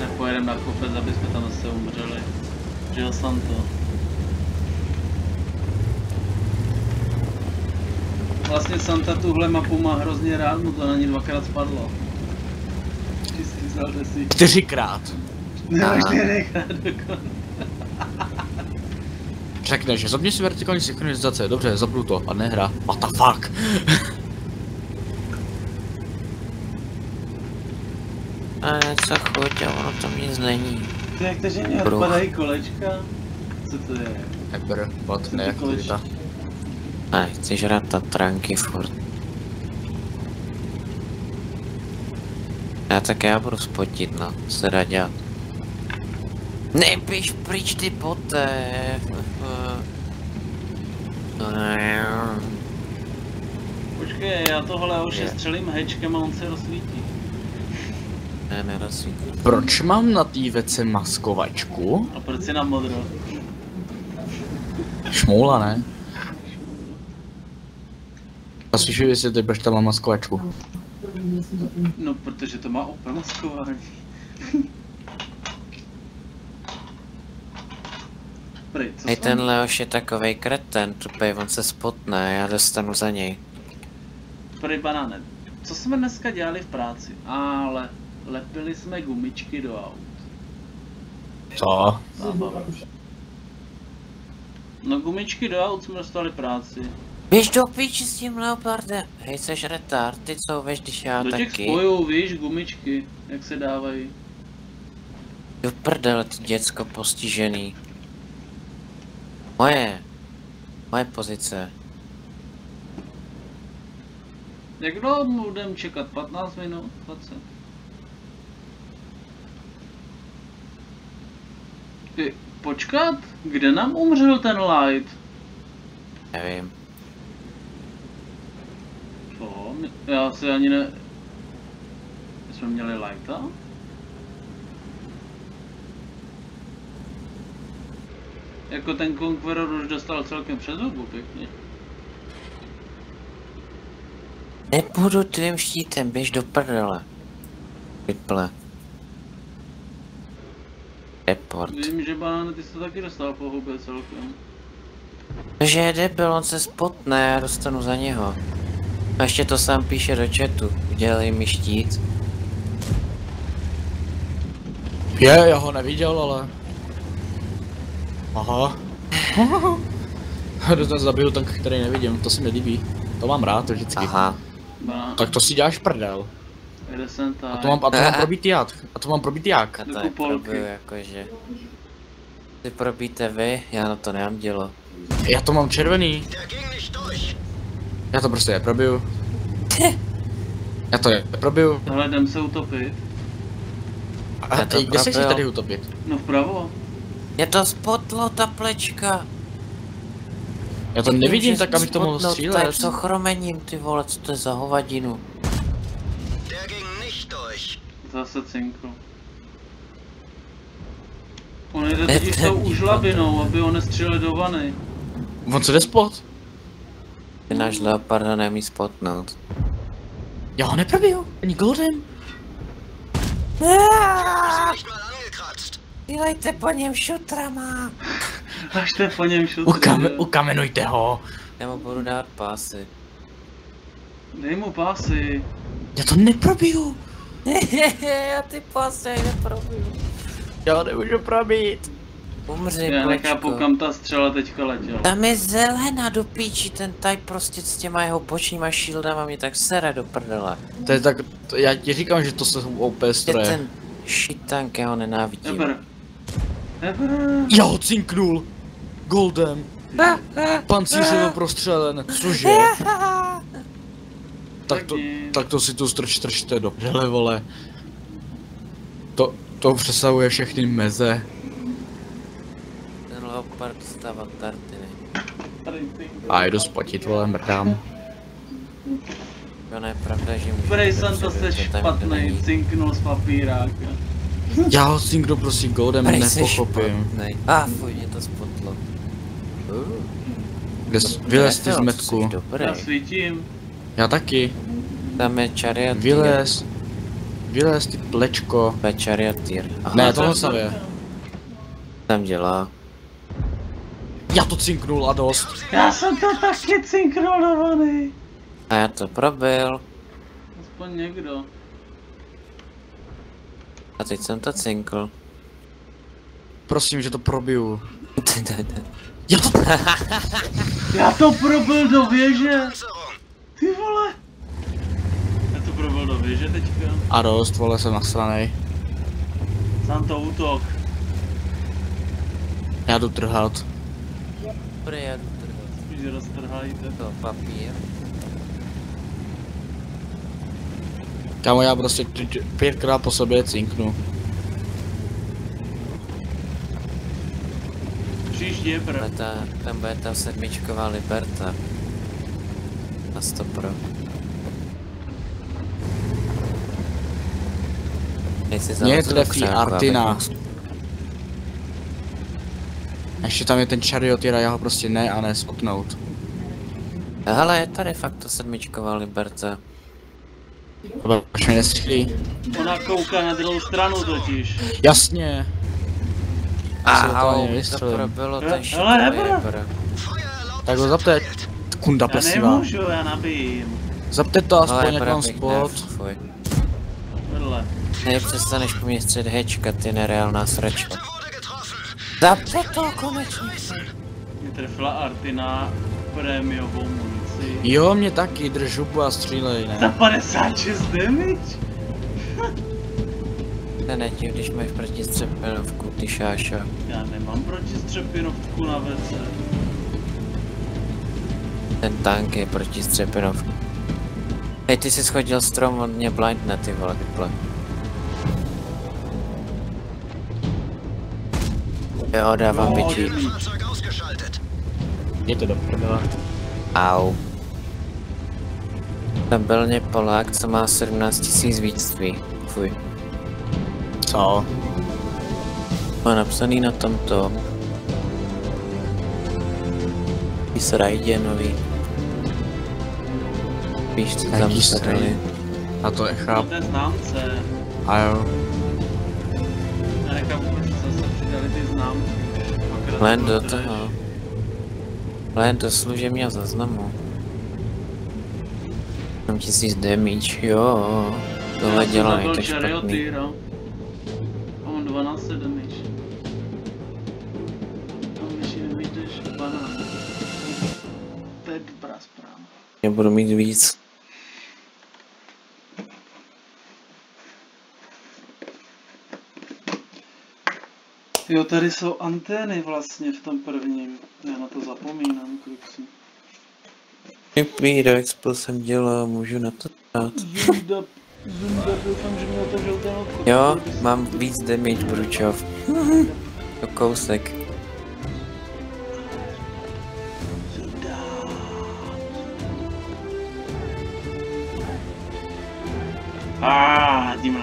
nepojedeme na kopec, aby jsme tam zase umřeli. Žil Santo. Vlastně Santa tuhle mapu má hrozně rád, mu to na ní dvakrát spadlo. Si. Čtyřikrát. Ne, Aha. čtyřikrát dokonce. Řekneš, zapni si vertikální synchronizace, dobře, zapnu to, a nehra. What the fuck? A něco chuť a ono tam nic není. Ty jak to, že mě Bruch. odpadají kolečka? Co to je? Eber, ty neaktivita. A chci žrát tatranky furt. Já tak já budu spotit, no. Co se dá dělat? Neběž pryč ty poté. No ne. Počkej, já tohle už Je. střelím hečkem a on se rozsvítí. Ne, nerozsvítí. Proč mám na té vece maskovačku? A proč si na modro? Šmoula, ne? A slyšu, jestli ty tam mám maskovačku. No, protože to má opromaskování. Hej, jsem- ten Leoš je takovej kreten, tupej, on se spotne, já dostanu za něj. Prej banáne. Co jsme dneska dělali v práci? Ale lepili jsme gumičky do aut. Co? Zábava. No gumičky do aut jsme dostali práci. Běž do píči s tím leopardem. Hej, seš retard, ty co veš, když já Do těch taky. spojů, víš, gumičky, jak se dávají. Do prdele, ty děcko postižený. Moje. Moje pozice. Jak dlouho budeme čekat? 15 minut? 20? Ty, počkat? Kde nám umřel ten light? Nevím. Co? My- Já si ani ne... My jsme měli lighta? Jako ten Conqueror už dostal celkem přes hubu pěkně. Nebudu tvým štítem, běž do prdele. Vyple. Report. Vím, že banány ty jsi to taky dostal po hubě celkem. Že je debil, on se spotne, já dostanu za něho. A ještě to sám píše do chatu. Udělej mi štít. Je, já ho neviděl, ale... Aha. Dostal zabiju tank, který nevidím, to se mi líbí. To mám rád, to vždycky. Aha. Tak to si děláš prdel. Jede sem A to mám, a to mám probít jak? A to mám probít jak? A Do to je probiju jakože. Ty probíte vy, já na to nemám dělo. Já to mám červený. Já to prostě neprobiju. Já to neprobiju. Tohle jdem se utopit. A ty, kde se probil. tady utopit? No vpravo. Je to spotlo, ta plečka. Já to nevidím tak, abych to mohl spotnout, To je střílet. co chromením, ty vole, co to je za hovadinu? Nicht durch. Zase cinko. On jde totiž tou díval. užlabinou, aby ho nestřelili do vany. On se jde spot. Ty náš leopard ho nemí spotnout. Já ho neprobiju. Ani angekratzt. Dělejte po něm šutrama. Až to po něm šutře. Ukame, ukamenujte ho. Já mu budu dát pásy. Dej mu pásy. Já to neprobiju. Já ty pásy neprobiju. Já ho nemůžu probít. Umři, Já plečko. nechápu, kam ta střela teďka letěla. Tam je zelena do píči, ten type prostě s těma jeho bočníma shieldama mě tak sere do prdele. To je tak, to, já ti říkám, že to jsou OP Je stroje. ten šitank, já ho nenávidím. Eber. Eber. Já ho cinknul. Goldem. Pancíř byl prostřelen. Cože? Tak to, tak to si tu strč, strčte do prdele, vole. To, to přesahuje všechny meze. Ten leopard stává tartiny. A jdu spotit, vole, mrdám. Jo, ne, pravda, že můžu... Prej nikdo špatný, není. cinknul z papíráka. Já ho cinknu prosím goldem, Prej nepochopím. špatnej. A, fuj, mě to spotlo. Uh, Kde jsi, vylez ty z metku. Já svítím. Já taky. Tam je čariat. Vylez. Vylez ty plečko. Pečariatýr. Aha, Ne, tohle samé. tam dělá. Já to cinknul a dost. Já jsem to taky synchronovaný. A já to probil. Aspoň někdo. A teď jsem to cinkl. Prosím, že to probiju. Já to... Já to probil do věže. Ty vole. Já to probil do věže teďka. A dost, vole, jsem nasranej. Sám to útok. Já jdu trhat. Dobrý, já jdu trhat. Spíš roztrhajte. To papír. Kámo, já prostě pětkrát po sobě cinknu. Příště br. Bude ta, tam bude ta sedmičková Liberta. Na 100 pro. Mě trefí Artina. ještě tam je ten chariotier a já ho prostě ne a ne skopnout. Hele, je tady fakt ta sedmičková Liberta. Proč mě nestřílí? Ona kouká na druhou stranu totiž. Jasně. A to nevystřelím. probilo Hele, ten. Feuer erlaubt. Tak ho zapte. Kunda Já pesivá. nemůžu, já nabijím. Zapte to aspoň, jak mám spot. Vedle. Nej, přestaneš po mě střed hečka, ty nereálná sračka. getroffen. Zapte to konečně. Mě trefila Artina prémiovou munici. Jo, mě taky, drž hubu a střílej, Za ne? 56 damage? To netí, když máš proti střepenovku, ty šáša. Já nemám proti střepinovku na WC. Ten tank je proti střepenovku. Hej, ty jsi schodil strom, on mě blindne, ty vole, vyple. Jo, dávám pičí. dobrý. Fahrzeug ausgeschaltet. Jděte do prdele. Au. Tam byl mě Polák, co má 17 000 víctví. Fuj. Co? Má napsaný na tomto. Israjdě nový. Víš, co tam stroj? A to Na nechápu. té známce. A jo. Já nechápu, proč zase přidali ty známky. Dvakrát Len to do toho. Len do služebního záznamu. Mám tisíc damage, jo. Tohle dělají, to je špatný. Charioteera. A mám 12 damage. A myši nevyjdeš banán. To je dobrá zpráva. Já budu mít víc. Jo, tady jsou antény vlastně v tom prvním. Já na to zapomínám, kluci. Vypírak, spol jsem dělal, můžu na to dát. Zunda, Zunda, doufám, že mě otevřel ten obchod. Jo, mám víc damage, Bručov. To kousek. Ah, jdíme